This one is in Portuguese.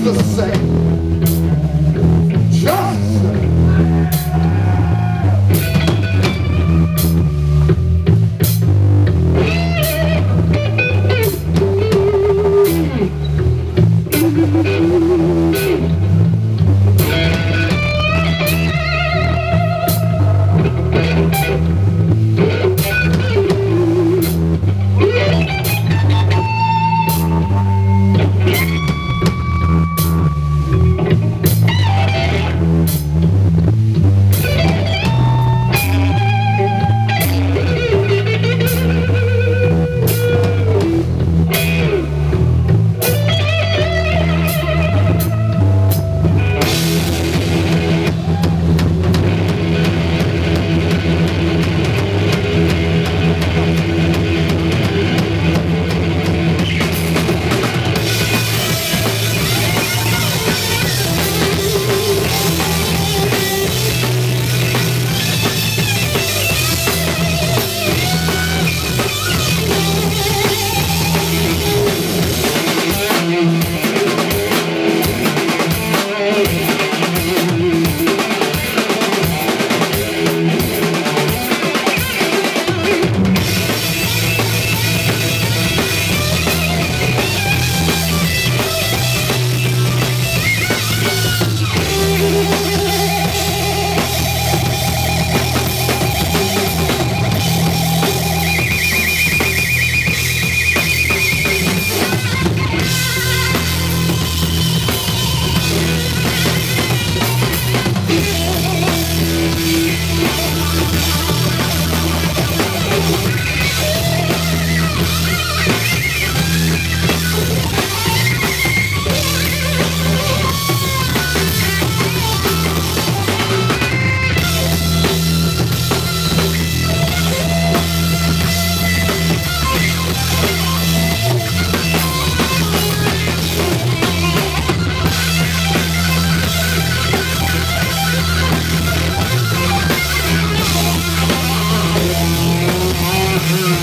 the same Thank